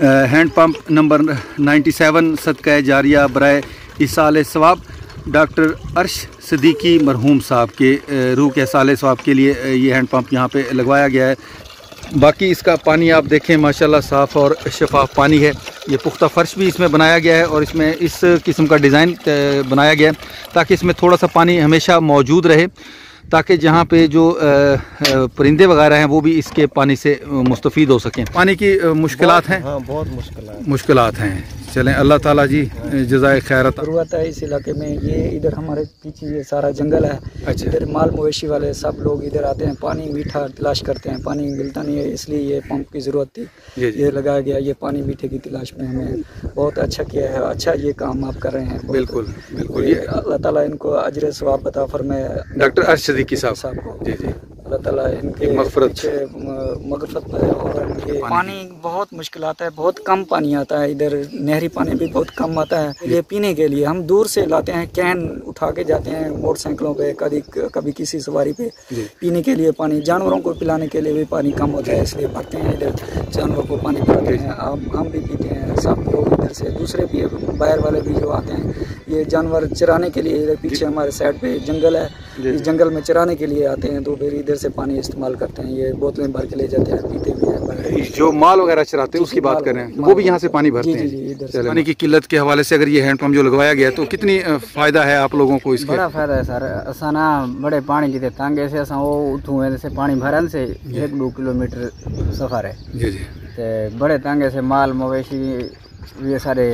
Hand pump number 97 सदका जारिया बर इसाल सवाब डॉक्टर अर्श सदीकी मरहूम साहब के रूह के साल सवाब के लिए ये हैंड पंप यहाँ पे लगवाया गया है। बाकी इसका पानी आप देखें, माशाल्लाह साफ़ और शफाफ पानी है। ये पुख्ता फ़र्श भी इसमें बनाया गया है और इसमें इस किस्म का डिज़ाइन बनाया गया है। ताकि इसमें थोड़ा सा पानी हमेशा मौजूद रहे। ताकि जहाँ पे जो परिंदे वगैरह हैं वो भी इसके पानी से मुस्तफ़ हो सकें। पानी की मुश्किल हैं? हाँ बहुत मुश्किल मुश्किल हैं। चलें अल्लाह ताला जी जजाय खैरत। ज़रूरत है इस इलाके में ये इधर हमारे पीछे ये सारा जंगल है। अच्छा। इधर माल मवेशी वाले सब लोग इधर आते हैं पानी मीठा तलाश करते हैं पानी मिलता नहीं है इसलिए ये पंप की ज़रूरत थी। ये ये लगाया गया ये पानी मीठे की तलाश में हमें बहुत अच्छा किया है अच्छा ये काम आप कर रहे हैं। बिल्कुल बिल्कुल। अल्लाह ताला इनको अजर सवाब बता फरमाए। डॉक्टर अरशदी साहब। साहब को। जी जी। अल्लाह ताला इनके मगफरत। मगफरत और इनके पानी। बहुत मुश्किल आता है बहुत कम पानी आता है। इधर नहरी पानी भी बहुत कम आता है। ये पीने के लिए हम दूर से लाते हैं कैन उठा के जाते हैं मोटरसाइकिलों पे कभी कभी किसी सवारी पे। पीने के लिए पानी जानवरों को पिलाने के लिए भी पानी कम होता है इसलिए भरते हैं इधर जानवरों को पानी पिलाते हैं। हम हम भी पीते हैं सब लोग इधर से दूसरे भी बाहर वाले भी जो आते हैं ये जानवर चराने के लिए इधर पीछे हमारे साइड पे जंगल है। इस जंगल में चराने के लिए आते हैं तो फिर इधर से पानी इस्तेमाल करते हैं। ये बोतलें भर के ले जाते हैं पीते भी हैं जो माल वगैरह चराते हैं उसकी बात कर। रहे हैं वो भी यहाँ से पानी भरते हैं। पानी की किल्लत के हवाले से अगर ये हैंडपम्प जो लगवाया गया तो कितनी फ़ायदा है आप लोगों को इसका? बड़ा फ़ायदा है सर। असा ना बड़े पानी की तांगे से असा वो उठू से पानी भरन से एक दो किलोमीटर सफ़र है। जी जी। बड़े तांगे से माल मवेशी ये सारे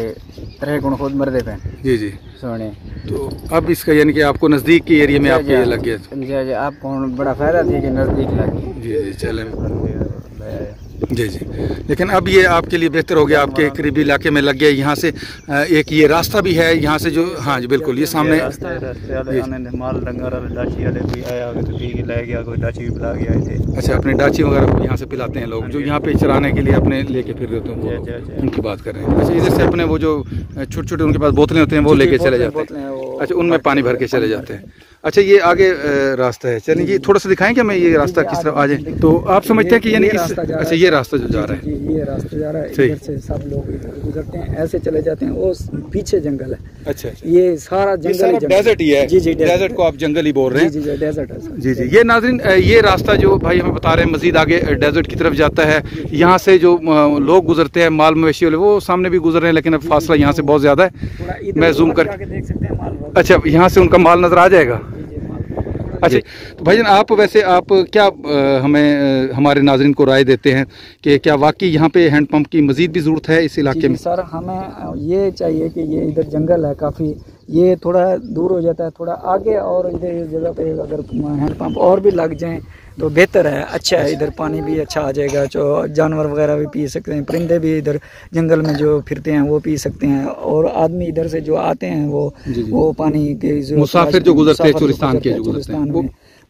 तरह गुण खुद मरदे पे जी जी सोने तो अब इसका यानी कि आपको नज़दीक के एरिया में आपके लग गया जी जी आपको बड़ा फ़ायदा थी कि नज़दीक लग जी जी चले जी जी। लेकिन अब ये आपके लिए बेहतर हो गया आपके करीबी इलाके में लग गया यहाँ से एक ये रास्ता भी है यहाँ से जो हाँ जी बिल्कुल ये सामने अच्छा अपने डाची वगैरह यहाँ से पिलाते हैं लोग जो यहाँ पे चराने के लिए अपने लेके फिर देते हैं उनकी बात कर रहे हैं। अच्छा इधर से अपने वो जो छोटे छोटे उनके पास बोतलें होते हैं वो लेके चले जाते हैं। अच्छा उनमें पानी भर के चले जाते हैं। अच्छा ये आगे रास्ता है। चलिए ये थोड़ा सा दिखाएँ क्या मैं ये रास्ता किस तरह आ जाए। तो आप समझते हैं कि यानी अच्छा ये रास्ता जो जा रहा है। ये रास्ता जा रहा है। इधर से सब लोग गुजरते हैं ऐसे चले जाते हैं। वो पीछे जंगल है। अच्छा, अच्छा। ये सारा जंगल डेजर्ट ही। है जी जी डेजर्ट को आप जंगल ही बोल रहे हैं। जी जी डेजर्ट है जी जी। ये नाजरीन ये रास्ता जो भाई हमें बता रहे हैं मजीद आगे डेजर्ट की तरफ़ जाता है। यहाँ से जो लोग गुजरते हैं माल मवेशी वाले वो सामने भी गुजर रहे हैं लेकिन अब फासला यहाँ से बहुत ज़्यादा है। मैं जूम कर अच्छा यहाँ से उनका माल नज़र आ जाएगा? अच्छा तो भाई जान आप वैसे आप क्या आ, हमें आ, हमारे नाजरन को राय देते हैं कि क्या वाकई यहाँ पे हैंडपम्प की मजीद भी ज़रूरत है इस इलाके में? सर हमें ये चाहिए कि ये इधर जंगल है काफ़ी ये थोड़ा दूर हो जाता है थोड़ा आगे और इधर इस जगह पे अगर हैंडपम्प और भी लग जाएँ तो बेहतर है अच्छा है इधर पानी भी अच्छा आ जाएगा जो जानवर वगैरह भी पी सकते हैं परिंदे भी इधर जंगल में जो फिरते हैं वो पी सकते हैं और आदमी इधर से जो आते हैं वो जी जी। वो पानी के मुसाफिर जो गुजरते हैं चुरिस्तान के चुरिस्तान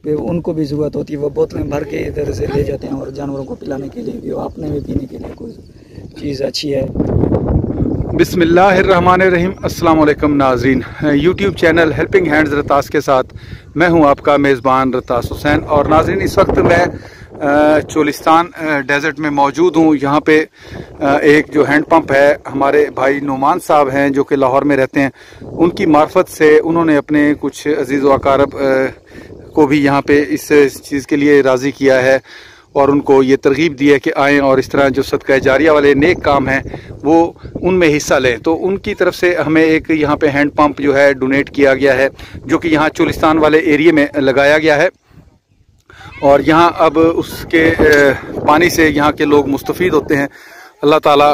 में उनको भी ज़रूरत होती है वो बोतलें भर के इधर से ले जाते हैं और जानवरों को पिलाने के लिए भी अपने भी पीने के लिए कोई चीज़ अच्छी है बिसमीम अल्लाम नाजरीन। यूट्यूब चैनल हेल्पिंग हैंड्स रतास के साथ मैं हूँ आपका मेज़बान रतास हुसैन और नाजरीन, इस वक्त मैं चोलिस्तान डेजर्ट में मौजूद हूँ। यहाँ पे एक जो हैंड पंप है, हमारे भाई नुमान साहब हैं, जो कि लाहौर में रहते हैं। उनकी मार्फत से उन्होंने अपने कुछ अज़ीज़ वकारब को भी यहाँ पे इस चीज़ के लिए राज़ी किया है। और उनको ये तरगीब दी है कि आएँ और इस तरह जो सदका जारिया वाले नेक काम हैं, वो उनमें हिस्सा लें। तो उनकी तरफ़ से हमें एक यहाँ पे हैंड पंप जो है डोनेट किया गया है, जो कि यहाँ चुलिस्तान वाले एरिए में लगाया गया है। और यहाँ अब उसके पानी से यहाँ के लोग मुस्तफ़ होते हैं। अल्लाह ताला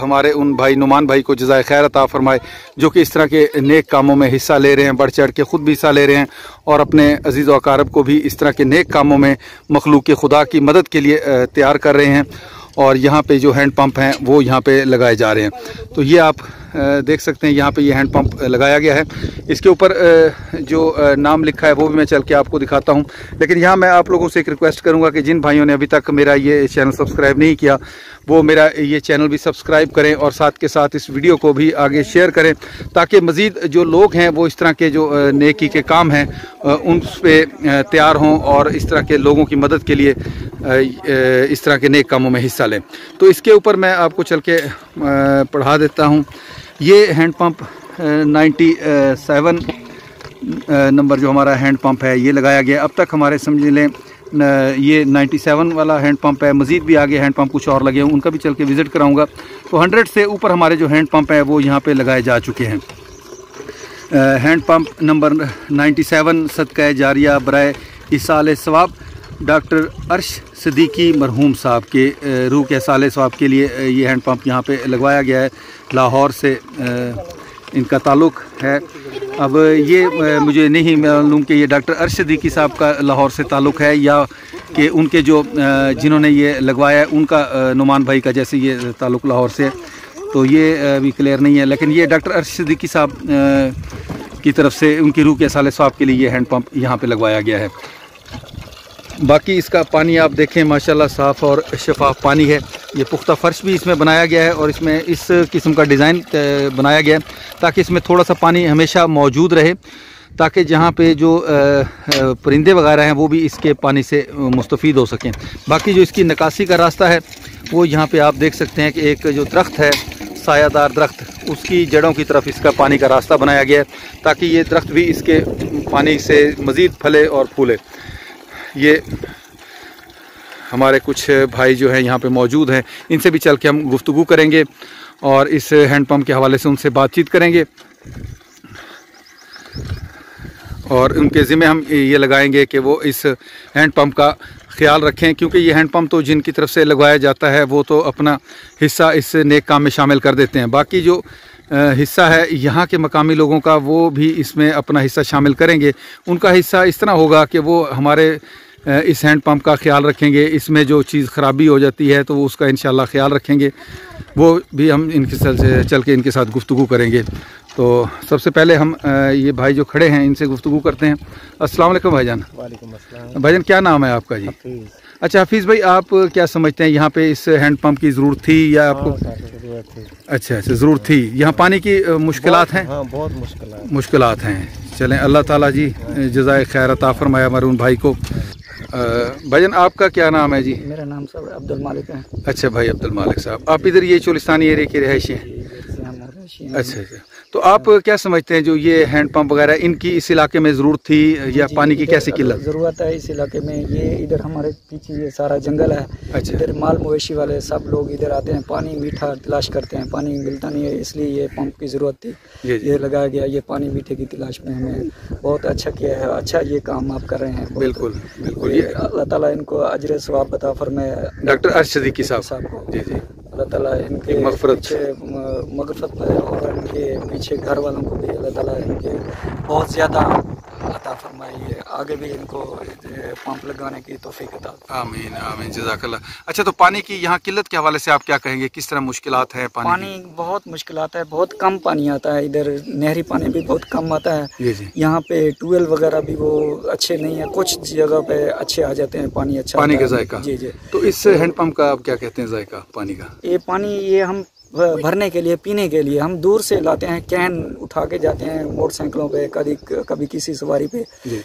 हमारे उन भाई, नुमान भाई को जजाय खैर अता फरमाए, जो कि इस तरह के नेक कामों में हिस्सा ले रहे हैं, बढ़ चढ़ के ख़ुद भी हिस्सा ले रहे हैं, और अपने अज़ीज़ वकारब को भी इस तरह के नेक कामों में मखलूक खुदा की मदद के लिए तैयार कर रहे हैं, और यहाँ पे जो हैंड पंप हैं, वो यहाँ पे लगाए जा रहे हैं। तो ये आप देख सकते हैं, यहाँ पे ये हैंड पंप लगाया गया है। इसके ऊपर जो नाम लिखा है, वो भी मैं चल के आपको दिखाता हूँ। लेकिन यहाँ मैं आप लोगों से एक रिक्वेस्ट करूँगा कि जिन भाइयों ने अभी तक मेरा ये चैनल सब्सक्राइब नहीं किया, वो मेरा ये चैनल भी सब्सक्राइब करें और साथ के साथ इस वीडियो को भी आगे शेयर करें, ताकि मज़ीद जो लोग हैं, वो इस तरह के जो नेकी के काम हैं उन पर तैयार हों और इस तरह के लोगों की मदद के लिए इस तरह के नेक कामों में हिस्सा लें। तो इसके ऊपर मैं आपको चल के पढ़ा देता हूँ। ये hand pump ninety seven number जो हमारा हैंड पंप है, ये लगाया गया। अब तक हमारे समझ लें ये 97 वाला हैंड पंप है, मज़ीद भी आगे हैंड पंप कुछ और लगे हैं, उनका भी चल के विज़िट कराऊँगा। तो 100 से ऊपर हमारे जो हैंड पंप है, वो यहाँ पे लगाए जा चुके हैं। हैंड पंप नंबर 97 सदका जारिया बर इसाल सवाब डॉक्टर अर्श सदीकी मरहूम साहब के रूह के साल सवाब के लिए ये हैंड पंप यहाँ पे लगवाया गया है, लाहौर से इनका ताल्लुक़ है। अब ये मुझे नहीं मालूम कि ये डॉक्टर अरशदीकी साहब का लाहौर से ताल्लुक़ है, या कि उनके जो जिन्होंने ये लगवाया है, उनका नुमान भाई का जैसे ये ताल्लुक़ लाहौर से तो ये भी क्लियर नहीं है, लेकिन ये डॉक्टर अरशदीकी साहब की तरफ़ से उनकी रूह के साल साहब के लिए ये हैंड पम्प यहाँ पर लगवाया गया है। बाकी इसका पानी आप देखें, माशाल्लाह साफ़ और शफाफ पानी है। ये पुख्ता फ़र्श भी इसमें बनाया गया है और इसमें इस किस्म का डिज़ाइन बनाया गया है ताकि इसमें थोड़ा सा पानी हमेशा मौजूद रहे, ताकि जहाँ पे जो परिंदे वगैरह हैं वो भी इसके पानी से मुस्तफ़ हो सकें। बाकी जो इसकी निकासी का रास्ता है, वो यहाँ पे आप देख सकते हैं कि एक जो दरख्त है, सायादार दरख्त, उसकी जड़ों की तरफ़ इसका पानी का रास्ता बनाया गया है ताकि ये दरख्त भी इसके पानी से मज़ीद फले और फूले। ये हमारे कुछ भाई जो हैं यहाँ पे मौजूद हैं, इनसे भी चल के हम गुफ्तु करेंगे और इस हैंडपम्प के हवाले से उनसे बातचीत करेंगे। और उनके ज़िम्मे हम ये लगाएँगे कि वो इस हैंडपम्प का ख्याल रखें, क्योंकि ये हैंडपम्प तो जिनकी तरफ़ से लगवाया जाता है, वो तो अपना हिस्सा इस नेक काम में शामिल कर देते हैं। बाकी जो हिस्सा है यहाँ के मकामी लोगों का वो भी इसमें अपना हिस्सा शामिल करेंगे। उनका हिस्सा इस तरह होगा कि वो हमारे इस हैंड पंप का ख्याल रखेंगे इसमें जो चीज़ ख़राबी हो जाती है तो वो उसका इन ख्याल रखेंगे। वो भी हम इनके चल चल के इनके साथ गुफ्तु करेंगे। तो सबसे पहले हम ये भाई जो खड़े हैं इनसे गुफ्तु करते हैं। अस्सलाम वालेकुम भाईजान। वालेकुम भाईजान क्या नाम है आपका जी? अच्छा हफीज़ भाई आप क्या समझते हैं यहाँ पे इस हैंड पंप की ज़रूरत थी या आपको हाँ, अच्छा अच्छा ज़रूरत थी। यहाँ पानी की मुश्किल हैं? हाँ, बहुत मुश्किल मुश्किल हैं। चलें अल्लाह ताला जी जजाय खैर अता फरमाया मरून भाई को। भजन आपका क्या नाम है जी? मेरा नाम सब अब्दुल मालिक है। अच्छा भाई अब्दुल मालिक साहब आप इधर ये चोलिस्तानी एरिया के रहायशी हैं। अच्छा अच्छा। तो आप क्या समझते हैं जो ये हैंड पंप वगैरह इनकी इस इलाके में ज़रूरत थी या पानी की कैसी किल्लत? ज़रूरत है इस इलाके में। ये इधर हमारे पीछे ये सारा जंगल है। अच्छा। इधर माल मवेशी वाले सब लोग इधर आते हैं पानी मीठा तलाश करते हैं। पानी मिलता नहीं है इसलिए ये पंप की ज़रूरत थी। ये लगाया गया ये पानी मीठे की तलाश में हमें बहुत अच्छा किया है। अच्छा ये काम आप कर रहे हैं। बिल्कुल बिल्कुल ये अल्लाह ताला इनको अजर सवाब बता फरमाए। डॉक्टर अरशदी साहब। साहब को। जी जी। अल्लाह ताला इनके मगफरत। है और इनके पीछे घर वालों को भी अल्लाह ताला इनके बहुत ज़्यादा फरमाइए आगे भी इनको पंप की तोफ़ी अता। आमीन आमीन जजाकल्ला अच्छा तो पानी की यहाँ किल्लत के हवाले से आप क्या कहेंगे? किस तरह मुश्किल है पानी, पानी बहुत मुश्किल है बहुत कम पानी आता है। इधर नहरी पानी भी बहुत कम आता है। यहाँ पे ट्यूबवेल वगैरह भी वो अच्छे नहीं है। कुछ जगह पे अच्छे आ जाते हैं पानी अच्छा पानी का जायका। जी जी। तो इस हैंडपम्प का आप क्या कहते हैं जायका पानी का? ये पानी ये हम भरने के लिए पीने के लिए। हम दूर से लाते हैं कैन उठा के जाते हैं मोटरसाइकिलों पे कभी कभी किसी सवारी पे।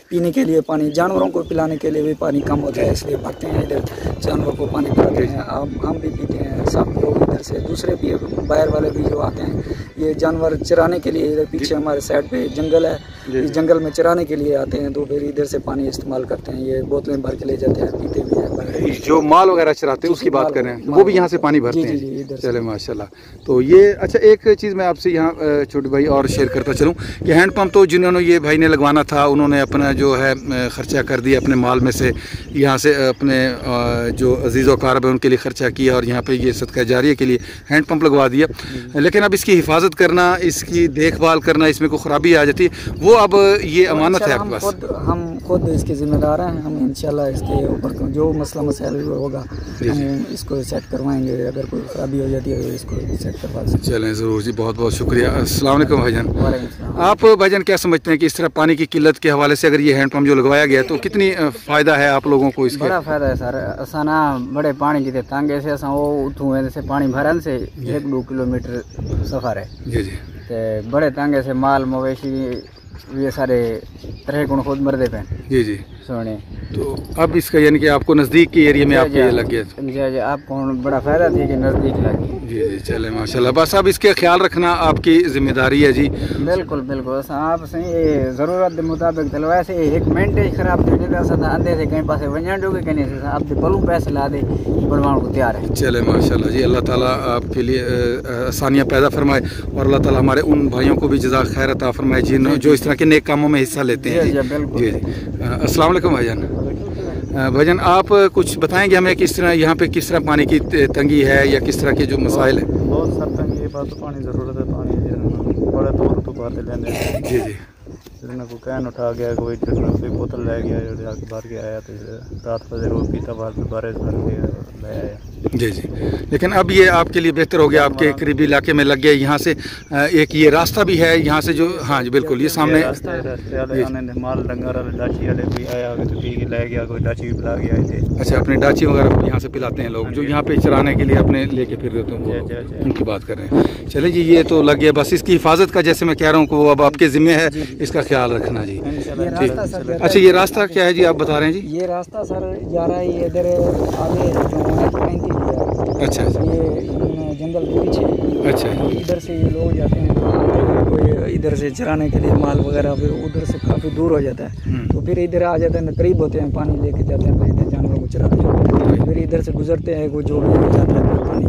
पीने के लिए पानी जानवरों को पिलाने के लिए भी पानी कम होता है इसलिए भरते हैं इधर जानवर को पानी पिलाते हैं। हम हम भी पीते हैं सब लोग इधर से दूसरे भी बाहर वाले भी जो आते हैं ये जानवर चराने के लिए इधर पीछे हमारे साइड पे जंगल है। इस जंगल में चराने के लिए आते हैं तो फिर इधर से पानी इस्तेमाल करते हैं ये बोतलें भर के ले जाते हैं पीते भी हैं जो माल वगैरह चराते हैं उसकी बात करें वो भी यहाँ से पानी भरते हैं। चले माशाल्लाह। तो ये अच्छा एक चीज़ मैं आपसे यहाँ छोटे भाई और शेयर करता चलूँ कि हैंडपम्प तो जिन्होंने ये भाई ने लगवाना था उन्होंने अपना जो है ख़र्चा कर दिया अपने माल में से यहाँ से अपने जो अज़ीज़ कारब है उनके लिए ख़र्चा किया और यहाँ पे ये सदका जारी के लिए हैंडपम्प लगवा दिया। लेकिन अब इसकी हिफाजत करना इसकी देखभाल करना इसमें कोई ख़राबी आ जाती है वो अब ये तो अमानत है आपके पास? खुद हम खुद इसके जिम्मेदार हैं हम इंशाल्लाह इसके ऊपर जो मसला मसाइल होगा हम इसको सेट करवाएँगे अगर कोई खराबी हो जाती है इसको चलें ज़रूर जी बहुत बहुत शुक्रिया। अस्सलाम वालेकुम भाईजान। आप भाईजान क्या समझते हैं कि इस तरह पानी की किल्लत के हवाले से अगर ये हैंडपम्प जो लगवाया गया तो कितनी फ़ायदा है आप लोगों को इसके? बड़ा फ़ायदा है सर। असां ना बड़े पानी जिते तंग से असां वो उठूं से पानी भरन से एक दो किलोमीटर सफ़र है। जी जी। ते बड़े तंग से माल मवेशी ये सारे तरह गुण खुद मरदे पे जी जी। सोने। तो अब इसका यानी कि आपको नज़दीक के एरिया में आपके ये लग गया जी जी आपको बड़ा फ़ायदा थी कि नज़दीक लगी जी जी चले माशाल्लाह। बस अब इसके ख्याल रखना आपकी ज़िम्मेदारी है जी। बिल्कुल बिल्कुल। आप ज़रूरत के मुताबिक दिल वैसे एक मिनट ही ख़राब थी असां त से कहीं पासे वञण जो कहीं असां आप पलू पैसे ला दे बनवाने को तैयार है। चले माशाल्लाह जी अल्लाह ताला आपके लिए आसानियाँ पैदा फरमाए और अल्लाह ताला हमारे उन भाइयों को भी जजा खैर अता फरमाए जिन जो। इस तरह के नेक कामों में हिस्सा लेते हैं जी, जी। जी, बिल्कुल। जी जी। अ, अस्सलाम वालेकुम भाईजान। भजन आप कुछ बताएँगे हमें किस तरह यहाँ पे किस तरह पानी की तंगी है या किस तरह के जो मसाइल है? बहुत सर तंगी है बात पानी ज़रूरत है पानी बड़े दूर तो बात लेने जी जी। जिन्हें को कैन उठा गया कोई कोई बोतल ले गया जो आगे बाहर गया आया तो रात बजे रोज पीता बाहर बारिश भर के ले आया। जी जी। लेकिन अब ये आपके लिए बेहतर हो गया आपके करीबी इलाके में लग गया यहाँ से एक ये रास्ता भी है यहाँ से जो हाँ जी बिल्कुल ये सामने अच्छा अपने डाची वगैरह यहाँ से पिलाते हैं लोग जो यहाँ पे चराने के लिए अपने लेके फिर देते हैं उनकी बात कर रहे हैं। चले जी ये तो लग गया बस इसकी हिफाजत का जैसे मैं कह रहा हूँ वो अब आपके ज़िम्मे है इसका ख्याल रखना जी। ये रास्ता सर अच्छा ये रास्ता क्या है जी आप बता रहे हैं जी? ये रास्ता सर जा रहा है ये इधर आगे पैंतीस अच्छा अच्छा। ये जंगल के पीछे। अच्छा तो इधर से ये लोग जाते हैं कोई इधर से चराने के लिए माल वगैरह फिर उधर से काफ़ी दूर हो जाता है। हम्म। तो फिर इधर आ जाते हैं करीब होते हैं पानी लेके जाते हैं इधर जानवरों को चराते हैं। फिर इधर से गुजरते हैं वो जो भी जाता है पानी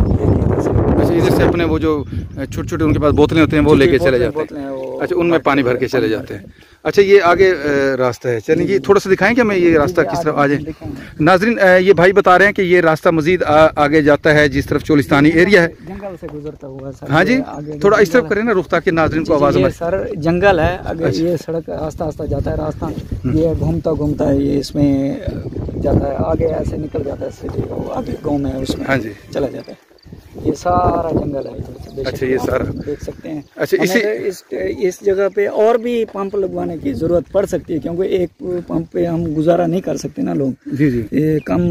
अच्छा इधर से अपने वो जो छोटे छोटे उनके पास बोतलें होते हैं वो लेके चले जाते हैं, अच्छा उनमें पानी भर के चले जाते हैं। अच्छा ये आगे रास्ता है। चलिए ये थोड़ा सा दिखाएँगे हमें ये रास्ता किस तरफ़ आ जाए। नाजरीन ये भाई बता रहे हैं कि ये रास्ता मजीद आ- आगे जाता है जिस तरफ़ चोलिस्तानी एरिया है। जंगल से गुजरता हुआ सर हाँ जी थोड़ा इस तरफ़। करें ना रुख ताकि नाजरीन को आवाज़ सर जंगल है। अगर अच्छा। ये सड़क आस्ता आस्ता जाता है रास्ता ये घूमता घूमता है ये इसमें जाता है आगे ऐसे निकल जाता है आगे गाँव में है उसमें। हाँ जी। चला जाता है। ये सारा जंगल है अच्छा, ये सारा। देख सकते हैं। अच्छा, इसी- तो इस इस जगह पे और भी पंप लगवाने की ज़रूरत पड़ सकती है क्योंकि एक पंप पे हम गुजारा नहीं कर सकते ना लोग। जी जी। ये कम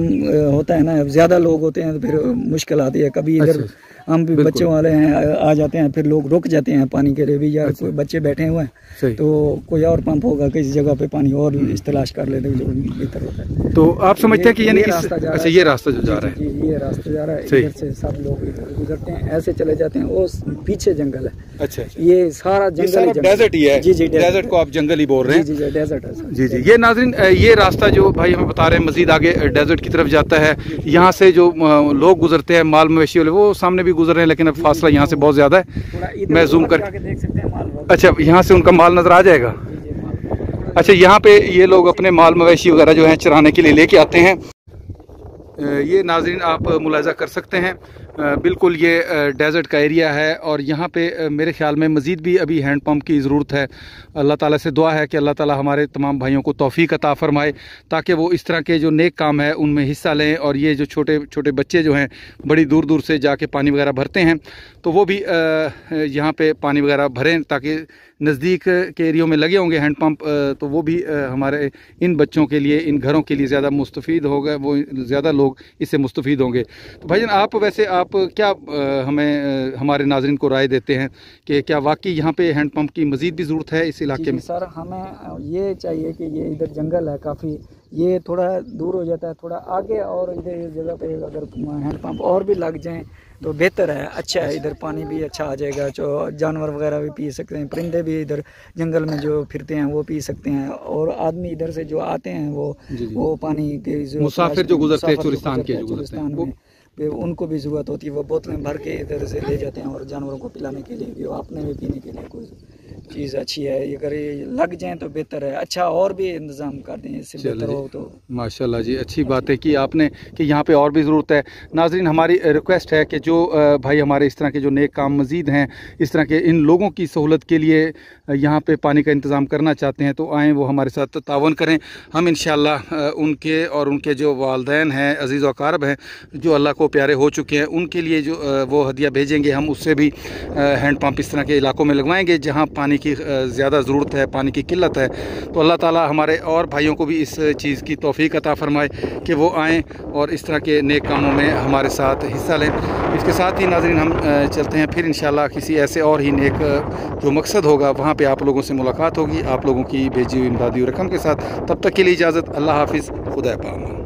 होता है ना ज़्यादा लोग होते हैं तो फिर मुश्किल आती है। कभी इधर अच्छा, हम भी बच्चों वाले हैं आ- जाते हैं फिर लोग रुक जाते हैं पानी के लिए भी या कोई बच्चे बैठे हुए हैं तो कोई और पंप होगा किसी जगह पे पानी और इस तलाश कर लेते हैं जो बेहतर होता है। तो आप समझते हैं कि ये- यानी रास्ता जा रहा अच्छा है। ये रास्ता जो जा रहा है। ये रास्ता जा रहा है। इधर से सब लोग गुजरते हैं ऐसे चले जाते हैं वो पीछे जंगल है। अच्छा अच्छा। ये सारा ये जंगल सारा जंगल डेजर्ट ही है? जी जी डेजर्ट को आप जंगल ही बोल रहे हैं? जी जी डेजर्ट है जी जी। ये नाजरीन ये रास्ता जो भाई हमें बता रहे हैं मजीद आगे डेजर्ट की तरफ़ जाता है। यहाँ से जो लोग गुजरते हैं माल मवेशी वाले वो सामने भी गुजर रहे हैं लेकिन अब फासला यहाँ से बहुत ज़्यादा है। मैं जूम कर देख सकते हैं अच्छा यहाँ से उनका माल नज़र आ जाएगा। अच्छा यहाँ पे ये लोग अपने माल मवेशी वगैरह जो है चराने के लिए लेके आते हैं। ये नाजरीन आप मुलाजा कर सकते हैं। बिल्कुल ये डेजर्ट का एरिया है और यहाँ पे मेरे ख्याल में मज़ीद भी अभी हैंड पंप की ज़रूरत है। अल्लाह ताला से दुआ है कि अल्लाह ताला हमारे तमाम भाइयों को तोफ़ी अता फरमाए ताकि वो इस तरह के जो नेक काम है, उनमें हिस्सा लें और ये जो छोटे छोटे बच्चे जो हैं, बड़ी दूर दूर से जाके पानी वगैरह भरते हैं तो वो भी यहाँ पर पानी वगैरह भरें ताकि नज़दीक के एरियो में लगे होंगे हैंड पंप तो वो भी हमारे इन बच्चों के लिए, इन घरों के लिए ज़्यादा मुस्तफ़ होगा, वो ज़्यादा लोग इससे मुस्तफ़ होंगे। तो भाई आप वैसे आप क्या हमें हमारे नाजरन को राय देते हैं कि क्या वाकई यहाँ पे हैंड पंप की मज़ीद भी ज़रूरत है इस इलाके में? सर हमें ये चाहिए कि ये इधर जंगल है काफ़ी। ये थोड़ा दूर हो जाता है थोड़ा आगे और इधर इस जगह पे अगर हैंड पंप और भी लग जाएँ तो बेहतर है। अच्छा है इधर पानी भी अच्छा आ जाएगा जो जानवर वगैरह भी पी सकते हैं परिंदे भी इधर जंगल में जो फिरते हैं वो पी सकते हैं और आदमी इधर से जो आते हैं वो जी, जी। वो पानी के मुसाफिर जो गुजरते हैं चुलिस्तान के वो- में, फिर उनको भी ज़रूरत होती है, वो बोतलें भर के इधर से ले जाते हैं और जानवरों को पिलाने के लिए भी और अपने भी पीने के लिए कोई चीज़ अच्छी है अगर ये लग जाए तो बेहतर है। अच्छा और भी इंतज़ाम कर दें इससे बेहतर हो तो। माशाल्लाह जी अच्छी बात है कि आपने कि यहाँ पे और भी ज़रूरत है। नाजरीन हमारी रिक्वेस्ट है कि जो भाई हमारे इस तरह के जो नेक काम मज़ीद हैं इस तरह के इन लोगों की सहूलत के लिए यहाँ पर पानी का इंतज़ाम करना चाहते हैं तो आएँ वो हमारे साथ तावन करें। हम इन उनके और उनके जो वालदेन हैं अज़ीज़ वकारब हैं जो अल्लाह को प्यारे हो चुके हैं उनके लिए जो वो हदिया भेजेंगे। हम उससे भी हैंड पम्प इस तरह के इलाकों में लगवाएँगे जहाँ पानी की ज़्यादा ज़रूरत है, पानी की किल्लत है। तो अल्लाह ताला हमारे और भाइयों को भी इस चीज़ की तोफ़ी अता फ़रमाए कि वो आएँ और इस तरह के नेक कामों में हमारे साथ हिस्सा लें। इसके साथ ही नाजरीन, हम चलते हैं फिर इन किसी ऐसे और ही नेक, जो मकसद होगा, वहाँ पर आप लोगों से मुलाकात होगी। आप लोगों की भेजी हुई इमदादी रकम के साथ। तब तक के लिए इजाज़त। अल्लाह हाफिज़। खुदा पामा